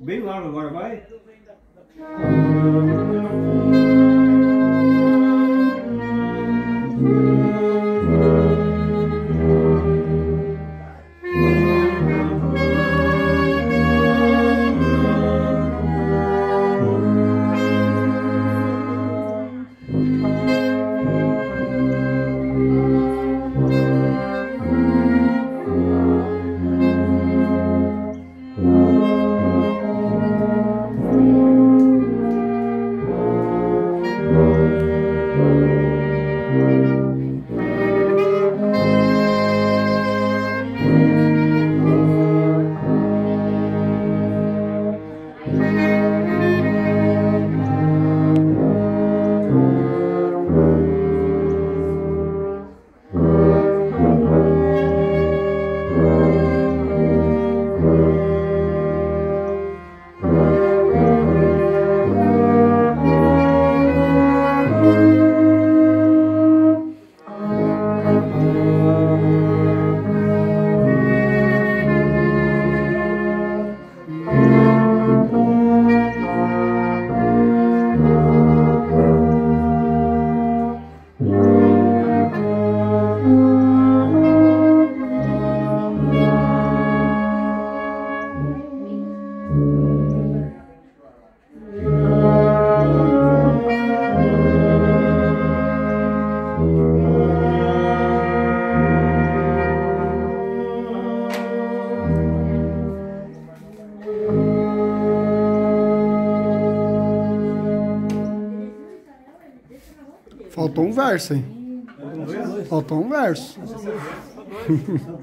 Bem largo agora, vai. Faltou um verso, hein? Faltou um verso.